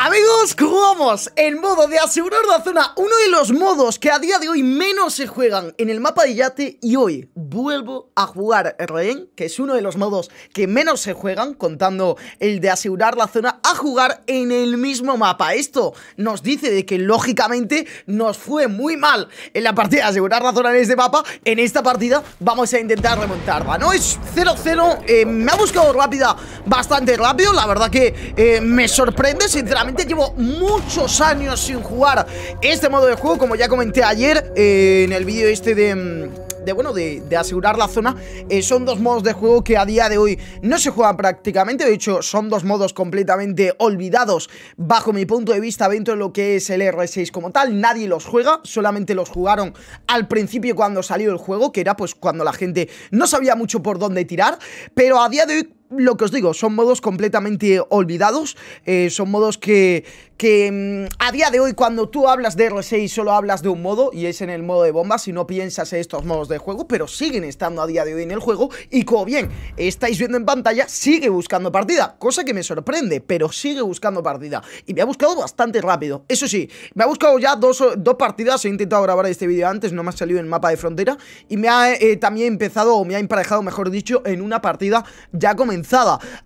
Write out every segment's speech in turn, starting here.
Amigos, jugamos en modo de asegurar la zona, uno de los modos que a día de hoy menos se juegan en el mapa de yate y hoy vuelvo a jugar Rehén, que es uno de los modos que menos se juegan, contando el de asegurar la zona, a jugar en el mismo mapa. Esto nos dice de que lógicamente nos fue muy mal en la partida de asegurar la zona en este mapa, en esta partida vamos a intentar remontarla, ¿no? Es 0-0, eh, me ha buscado rápida, bastante rápido, la verdad que eh, me sorprende, sinceramente llevo muchos años sin jugar este modo de juego, como ya comenté ayer eh, en el vídeo este de mm, de, bueno, de, asegurar la zona eh, Son dos modos de juego que a día de hoy no se juegan prácticamente. De hecho, son dos modos completamente olvidados Bajo mi punto de vista dentro de lo que es el R6 como tal. Nadie los juega, solamente los jugaron al principio cuando salió el juego Que era pues cuando la gente no sabía mucho por dónde tirar. Pero a día de hoy lo que os digo, son modos completamente olvidados, eh, son modos que, que mm, a día de hoy cuando tú hablas de R6 solo hablas de un modo y es en el modo de bombas y no piensas en estos modos de juego, pero siguen estando a día de hoy en el juego y como bien estáis viendo en pantalla, sigue buscando partida, cosa que me sorprende, pero sigue buscando partida y me ha buscado bastante rápido, eso sí, me ha buscado ya dos, dos partidas, he intentado grabar este vídeo antes, no me ha salido en el mapa de frontera y me ha eh, también empezado o me ha emparejado, mejor dicho, en una partida ya comenzada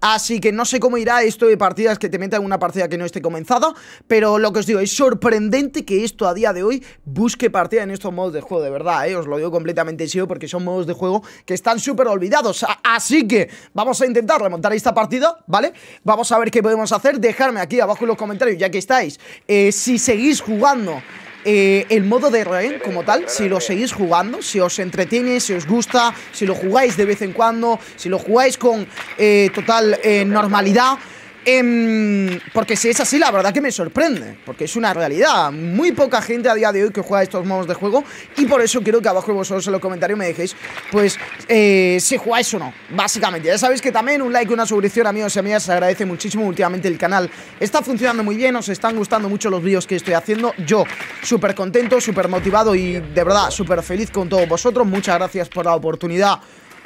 Así que no sé cómo irá esto de partidas que te metan una partida que no esté comenzada Pero lo que os digo, es sorprendente que esto a día de hoy busque partida en estos modos de juego, de verdad, ¿eh? Os lo digo completamente serio porque son modos de juego que están súper olvidados Así que vamos a intentar remontar esta partida, ¿vale? Vamos a ver qué podemos hacer Dejarme aquí abajo en los comentarios, ya que estáis eh, Si seguís jugando eh, el modo de rehén como tal, si lo seguís jugando, si os entretiene, si os gusta, si lo jugáis de vez en cuando, si lo jugáis con eh, total eh, normalidad Em, porque si es así, la verdad que me sorprende Porque es una realidad. Muy poca gente a día de hoy que juega estos modos de juego Y por eso quiero que abajo vosotros en los comentarios me dejéis Pues, eh, si jugáis o no Básicamente, ya sabéis que también un like, una suscripción Amigos y amigas, se agradece muchísimo. Últimamente el canal está funcionando muy bien Os están gustando mucho los vídeos que estoy haciendo. Yo, súper contento, súper motivado Y de verdad, súper feliz con todos vosotros. Muchas gracias por la oportunidad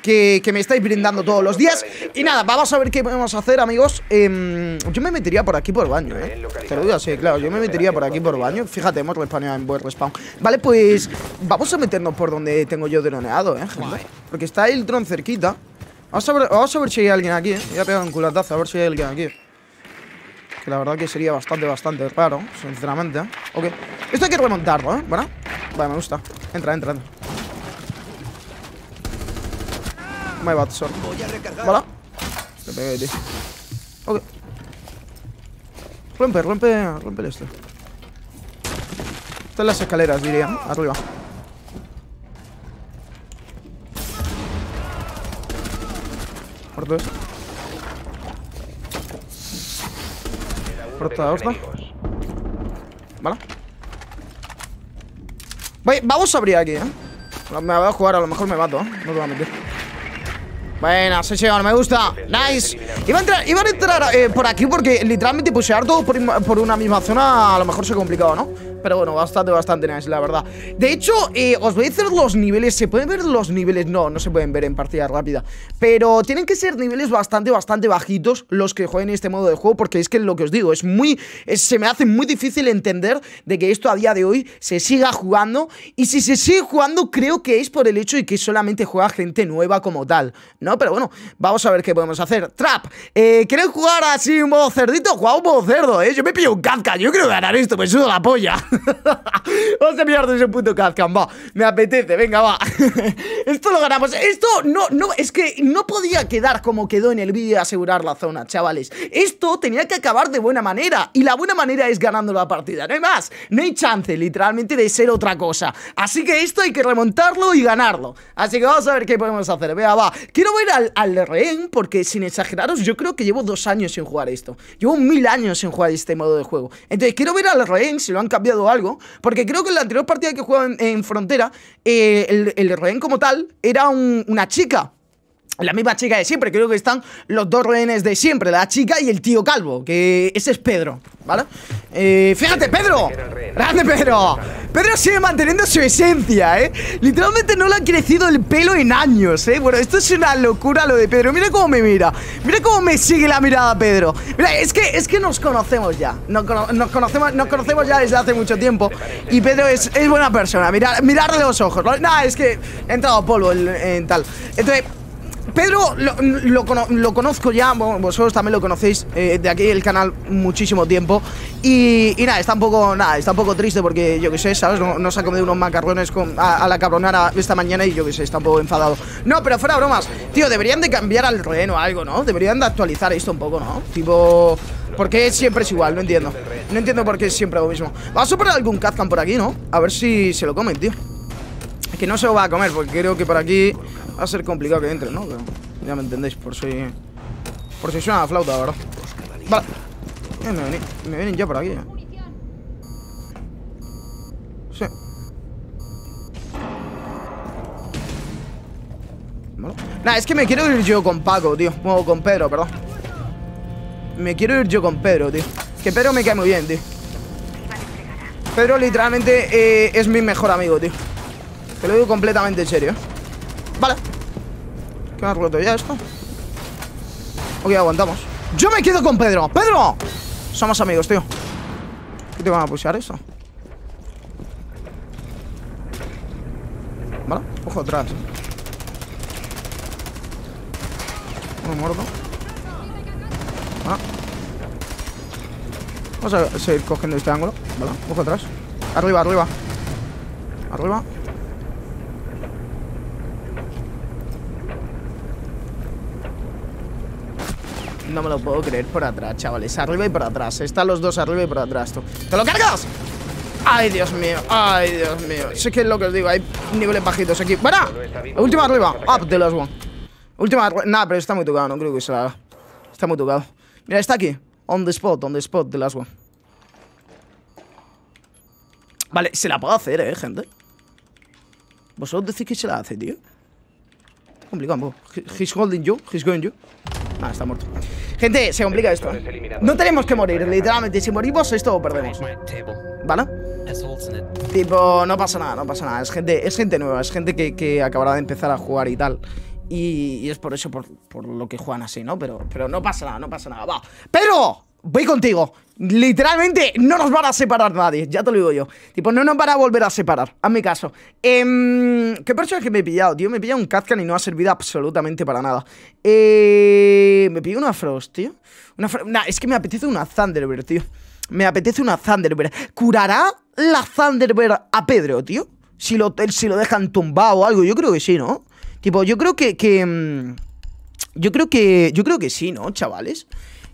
que, me estáis brindando todos los días. Y nada, vamos a ver qué podemos hacer, amigos. Em, Yo me metería por aquí por baño, eh Te lo digo así, claro, yo me metería por aquí por baño. Fíjate, hemos respawnado en buen respawn. Vale, pues vamos a meternos por donde tengo yo droneado, eh, gente Porque está el dron cerquita. Vamos a ver, vamos a ver si hay alguien aquí, eh Voy a pegar un culatazo, a ver si hay alguien aquí. Que la verdad que sería bastante, bastante raro, sinceramente. ¿eh? Ok, esto hay que remontarlo, ¿eh? Bueno, vale, me gusta. Entra, entra, entra My bad, sorry. ¿Vale? Le pegué, tío. Ok. Rompe, rompe, rompe esto. Están las escaleras, diría. Arriba. Muerto. Muerto la Vale. Voy, vamos a abrir aquí, eh. Me voy a jugar, a lo mejor me mato, ¿eh? No te voy a meter. Buena, sí señor, me gusta Nice Iba a entrar, iban a entrar eh, por aquí porque literalmente pushear todo por, por, una misma zona A lo mejor se ha complicado, ¿no? Pero bueno, bastante, bastante nice, la verdad De hecho, eh, os voy a decir los niveles ¿Se pueden ver los niveles? No, no se pueden ver en partida rápida Pero tienen que ser niveles bastante, bastante bajitos Los que jueguen este modo de juego Porque es que lo que os digo, es muy Se me hace muy difícil entender De que esto a día de hoy se siga jugando Y si se sigue jugando, creo que es por el hecho De que solamente juega gente nueva como tal ¿no? Pero bueno, vamos a ver qué podemos hacer. Trap, eh, ¿quieres jugar así un modo cerdito? Juega un modo cerdo, ¿eh? Yo me pillo un Kazka, yo quiero ganar esto, me sudo la polla. vamos a pillar ese puto Kazka, va. Me apetece, venga, va. esto lo ganamos. Esto no, no, es que no podía quedar como quedó en el vídeo de asegurar la zona, chavales. Esto tenía que acabar de buena manera. Y la buena manera es ganando la partida. No hay más, no hay chance, literalmente, de ser otra cosa. Así que esto hay que remontarlo y ganarlo. Así que vamos a ver qué podemos hacer. Venga, va. Quiero ver al, al rehén porque sin exageraros yo creo que llevo dos años sin jugar esto. Llevo mil años sin jugar este modo de juego. Entonces quiero ver al rehén si lo han cambiado algo. Porque creo que en la anterior partida que jugaba en, Frontera, eh, el, el, rehén como tal era una chica. La misma chica de siempre, creo que están los dos rehenes de siempre, la chica y el tío calvo, que ese es Pedro, ¿vale? Eh, fíjate, Pedro, grande Pedro, Pedro sigue manteniendo su esencia, ¿eh? Literalmente no le ha crecido el pelo en años, ¿eh? Bueno, esto es una locura lo de Pedro, mira cómo me mira, mira cómo me sigue la mirada Pedro, mira, es que, es que nos conocemos ya, nos, conocemos, nos conocemos ya desde hace mucho tiempo. Y Pedro es, buena persona, mirar, mirarle los ojos. Nada, es que he entrado polvo en tal, entonces... Pedro lo, conozco ya, vosotros también lo conocéis eh, de aquí el canal muchísimo tiempo y, nada, está un poco nada, está un poco triste porque yo que sé, ¿sabes? No, se ha comido unos macarrones a, la cabronara esta mañana y yo que sé, está un poco enfadado. No, pero fuera bromas, tío, deberían de cambiar al rehén o algo, ¿no? Deberían de actualizar esto un poco, ¿no? Tipo, ¿por qué siempre es igual? No entiendo. No entiendo por qué es siempre lo mismo. Vamos a poner algún Kazkan por aquí, ¿no? A ver si se lo comen, tío. Que no se lo va a comer porque creo que por aquí Va a ser complicado que entre, ¿no? ya me entendéis, por si... Por si suena la flauta, ¿verdad? Vale. Eh, me, vienen, me, vienen, ya por aquí, ¿eh? Sí. Nah, es que me quiero ir yo con Paco, tío. O con Pedro, perdón. Me quiero ir yo con Pedro, tío. Que Pedro me cae muy bien, tío. Pedro literalmente eh, es mi mejor amigo, tío. Te lo digo completamente en serio. Vale. ¿Qué me ha roto ya esto? Ok, aguantamos. Yo me quedo con Pedro. ¡Pedro! Somos amigos, tío. ¿Qué te van a pushear eso? Vale, ojo atrás. Uno muerto Vale. Vamos a seguir cogiendo este ángulo. Vale, ojo atrás. Arriba, arriba. Arriba No me lo puedo creer por atrás, chavales. Arriba y por atrás. Están los dos arriba y por atrás, ¿Te lo cargas? Ay, Dios mío. Ay, Dios mío. Sé que es lo que os digo Hay niveles bajitos aquí. ¡Para! Última arriba. Up de los one. Última arriba. Nah, pero está muy tocado No creo que se la haga Está muy tocado. Mira, está aquí. On the spot On the spot de last one. Vale, se la puedo hacer, eh, gente. Vosotros decís que se la hace, tío Complicado He's holding you. He's going you. Ah, está muerto Gente, se complica esto No tenemos que morir, literalmente. Si morimos, esto lo perdemos. ¿Vale? Tipo, no pasa nada, no pasa nada. Es gente, es gente nueva, es gente que, acabará de empezar a jugar y tal. Y, es por eso, por, por, lo que juegan así, ¿no? Pero, pero no pasa nada, no pasa nada. Va, pero voy contigo Literalmente no nos van a separar nadie, ya te lo digo yo. Tipo, no nos van a volver a separar, mi caso. Eh, ¿Qué personaje me he pillado, tío? Me he pillado un Kazkan y no ha servido absolutamente para nada. Eh, me pillo una Frost, tío. Una nah, es que me apetece una Thunderbird, tío. Me apetece una Thunderbird. ¿Curará la Thunderbird a Pedro, tío? Si lo, si lo dejan tumbado o algo, yo creo que sí, ¿no? Tipo, yo creo que... que mm, yo creo que... Yo creo que sí, ¿no, chavales?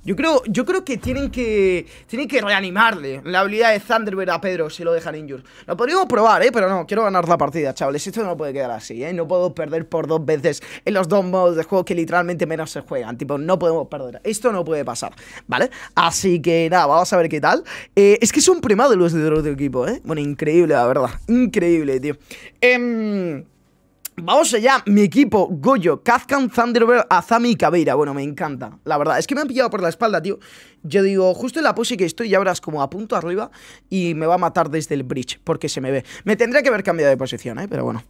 Yo creo, yo creo que tienen que tienen que reanimarle la habilidad de Thunderbird a Pedro si lo dejan injured. Lo podríamos probar, ¿eh? Pero no, quiero ganar la partida, chavales. Esto no puede quedar así, ¿eh? No puedo perder por dos veces en los dos modos de juego que literalmente menos se juegan. Tipo, no podemos perder. Esto no puede pasar, ¿vale? Así que nada, vamos a ver qué tal. Eh, es que son primados los de otro equipo, ¿eh? Bueno, increíble, la verdad. Increíble, tío. Eh... Vamos allá, mi equipo, Goyo, Kazkan, Thunderbird, Azami y Cabeira Bueno, me encanta, la verdad, es que me han pillado por la espalda, tío. Yo digo, justo en la pose que estoy, ya verás como a punto arriba Y me va a matar desde el bridge, porque se me ve. Me tendría que haber cambiado de posición, eh, pero bueno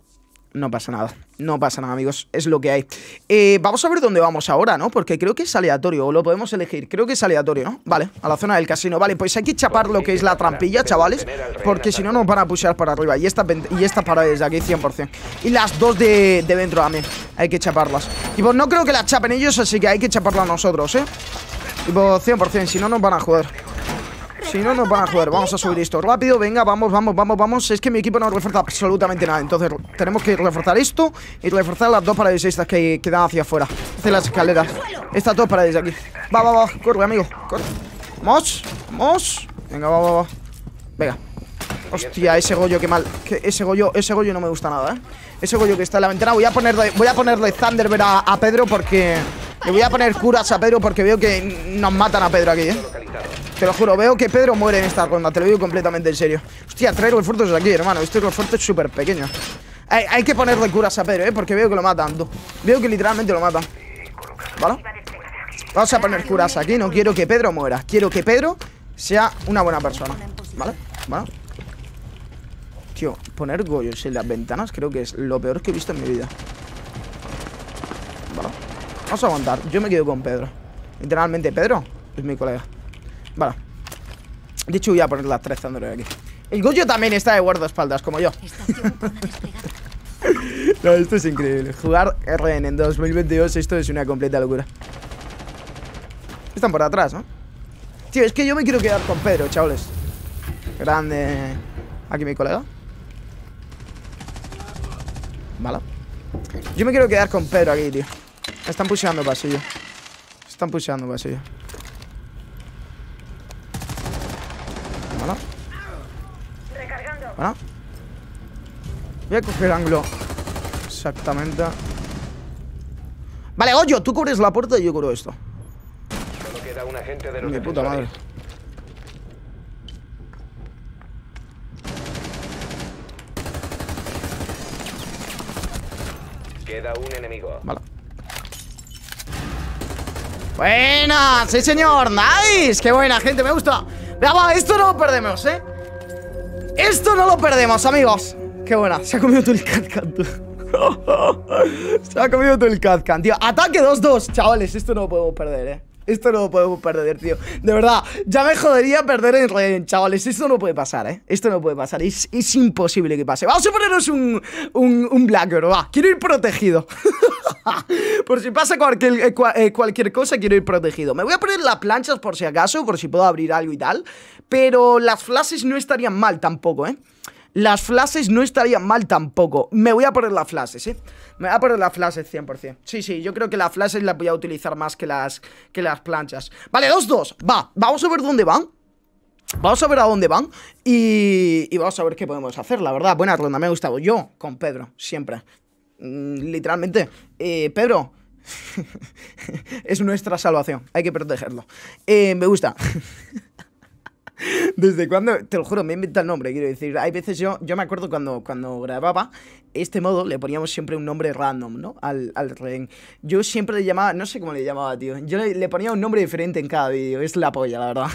no pasa nada, no pasa nada amigos, es lo que hay eh, Vamos a ver dónde vamos ahora, ¿no? Porque creo que es aleatorio, o lo podemos elegir Creo que es aleatorio, ¿no? Vale, a la zona del casino Vale, pues hay que chapar lo que es la trampilla, chavales Porque si no nos van a pushear por arriba Y esta, y esta para desde aquí 100% Y las dos de, de dentro también Hay que chaparlas Y pues no creo que las chapen ellos, así que hay que chaparlas nosotros, ¿eh? Tipo 100%, si no nos van a joder si no, nos van a joder. Vamos a subir esto rápido. Venga, vamos, vamos, vamos, vamos. Es que mi equipo no refuerza absolutamente nada. Entonces tenemos que reforzar esto Y reforzar las dos paredes estas que quedan hacia afuera. Hacia las escaleras. Estas dos paredes de aquí. Va, va, va. Corre, amigo. Corre. Vamos Vamos. Venga, va, va, va. Venga. Hostia, ese Goyo, qué mal. Que Ese Goyo, ese Goyo no me gusta nada, ¿eh? Ese Goyo que está en la ventana. Voy a ponerle, voy a ponerle Thunderbird a, a Pedro porque... Le voy a poner curas a Pedro porque veo que nos matan a Pedro aquí, ¿eh? Te lo juro, veo que Pedro muere en esta ronda Te lo digo completamente en serio Hostia, traer refuerzos aquí, hermano Este refuerzo es súper pequeño Hay, que ponerle curas a Pedro, ¿eh? Porque veo que lo matan, tú. Veo que literalmente lo matan. ¿Vale? Vamos a poner curas aquí. No quiero que Pedro muera. Quiero que Pedro sea una buena persona. ¿Vale? ¿Vale? Tío, poner goyos en las ventanas creo que es lo peor que he visto en mi vida. Vale. Vamos a aguantar. Yo me quedo con Pedro. Literalmente, Pedro es mi colega. Vale. De hecho, voy a poner las tres Thunderer aquí. El Goyo también está de guardaespaldas, como yo. no, esto es increíble. Jugar RN en 2022, esto es una completa locura. Están por atrás, ¿no? Tío, es que yo me quiero quedar con Pedro, chavales. Grande. Aquí mi colega. Vale. Yo me quiero quedar con Pedro aquí, tío. Están pusheando pasillo. Están pusheando pasillo. Voy a coger ángulo. Exactamente. Vale, Goyo, tú cubres la puerta y yo cubro esto. Solo queda un agente de los Mi puta madre. Queda un enemigo. Vale. Buena, sí señor, nice Qué buena gente, me gusta Venga, esto no lo perdemos, eh esto no lo perdemos, amigos. Qué buena, se ha comido todo el Catcan, Se ha comido todo el Catcan, tío. Ataque 2-2, chavales, esto no lo podemos perder, eh. Esto no lo podemos perder, tío. De verdad, ya me jodería perder en Raiden, chavales. Esto no puede pasar, ¿eh? Esto no puede pasar. Es, imposible que pase. Vamos a ponernos un, un, un Blackbird, va. Quiero ir protegido Por si pasa cualquier, eh, eh, cualquier cosa, quiero ir protegido Me voy a poner las planchas por si acaso Por si puedo abrir algo y tal Pero las flashes no estarían mal tampoco, ¿eh? Las flashes no estarían mal tampoco Me voy a poner las flashes, ¿eh? Me voy a poner las flashes 100% Sí, sí, yo creo que las flashes las voy a utilizar más que las, que las planchas Vale, 2-2, va, vamos a ver dónde van Vamos a ver a dónde van y, y, vamos a ver qué podemos hacer, la verdad. Buena ronda, me ha gustado. Yo con Pedro, siempre. Mm, literalmente. Eh, Pedro, es nuestra salvación. Hay que protegerlo. Eh, me gusta. ¿Desde cuando? Te lo juro, me inventa el nombre, quiero decir. Hay veces yo, yo me acuerdo cuando, cuando grababa este modo, le poníamos siempre un nombre random, ¿no? Al, al rehén. Yo siempre le llamaba, no sé cómo le llamaba, tío. Yo le, ponía un nombre diferente en cada vídeo. Es la polla, la verdad.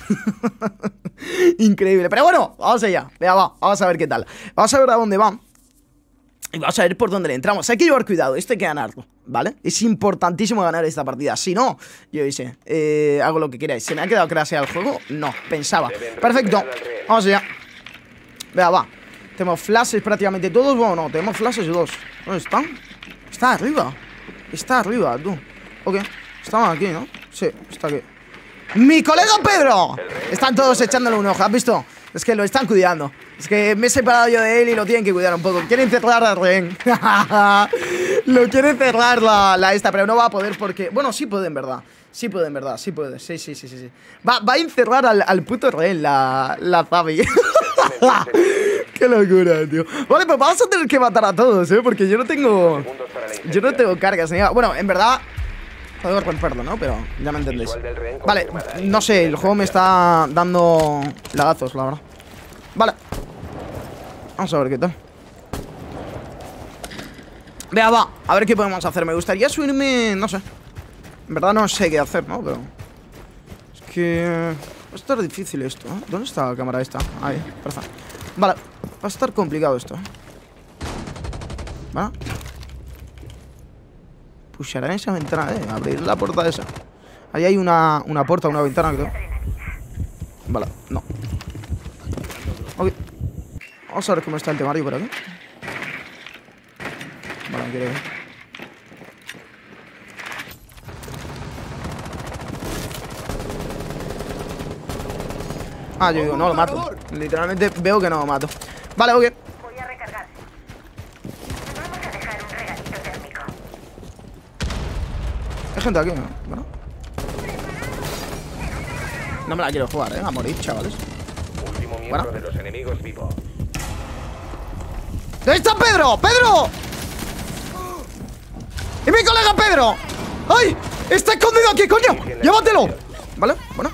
Increíble. Pero bueno, vamos allá. Venga, va, vamos a ver qué tal. Vamos a ver a dónde va. Y vamos a ver por dónde le entramos. Hay que llevar cuidado, esto hay que ganarlo, ¿vale? Es importantísimo ganar esta partida. Si no, yo dice, eh, hago lo que queráis. ¿Se me ha quedado craseado el juego? No, pensaba. Perfecto, vamos allá. Venga, va. Tenemos flashes prácticamente todos. Bueno, no, tenemos flashes dos. ¿Dónde están? Está arriba. Está arriba, tú. Ok, estaban aquí, ¿no? Sí, está aquí. ¡Mi colega Pedro! Están todos echándole un ojo, ¿has visto? Es que lo están cuidando. Es que me he separado yo de él y lo tienen que cuidar un poco. Quieren cerrar al rehén. lo quieren cerrar la, esta, pero no va a poder porque... Bueno, sí puede en verdad. Sí puede en verdad, sí puede. Sí, sí, sí, sí. Va, va a encerrar al, puto rehén la, la Zabi. Qué locura, tío. Vale, pues vamos a tener que matar a todos, ¿eh? Porque yo no tengo... Yo no tengo cargas, ni Bueno, en verdad... Puedo romperlo, ¿no? Pero ya me entendéis. Vale, no sé, el juego me está dando lagazos, la verdad. Vale. Vamos a ver qué tal. Vea, va. A ver qué podemos hacer. Me gustaría subirme... No sé. En verdad no sé qué hacer, ¿no? Pero... Es que... Va a estar difícil esto, ¿eh? ¿Dónde está la cámara esta? Ahí, perfecto. Vale. Va a estar complicado esto, ¿eh? ¿Vale? Pushará en esa ventana, ¿eh? Abrir la puerta esa. Ahí hay una, una puerta, una ventana, creo. Vale, no. Vamos a ver cómo está el temario por aquí. Vale, quiero ver. Ah, yo digo, no lo mato. Literalmente veo que no lo mato. Vale, ok. Voy a recargar. Vamos a dejar un regalito térmico. Hay gente aquí, ¿no? Bueno. No me la quiero jugar, eh. A morir, chavales bueno. de los enemigos vivos. ¿Dónde está Pedro? ¡Pedro! ¡Y mi colega Pedro! ¡Ay! ¡Está escondido aquí, coño! ¡Llévatelo! ¿Vale? Bueno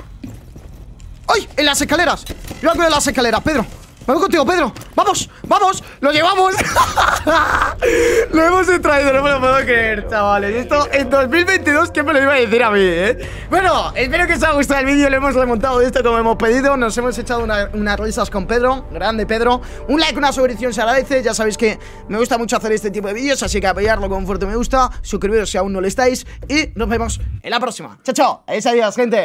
¡Ay! ¡En las escaleras! Yo a las escaleras, Pedro Voy contigo, Pedro. Vamos, vamos, lo llevamos. lo hemos traído, no me lo puedo creer, chavales. Esto en 2022, ¿qué me lo iba a decir a mí, eh? Bueno, espero que os haya gustado el vídeo. Le hemos remontado esto como hemos pedido. Nos hemos echado unas risas con Pedro. Grande, Pedro. Un like, una suscripción se agradece. Ya sabéis que me gusta mucho hacer este tipo de vídeos, así que apoyarlo con fuerte me gusta. Suscribiros si aún no lo estáis. Y nos vemos en la próxima. Chao, chao. Adiós, gente.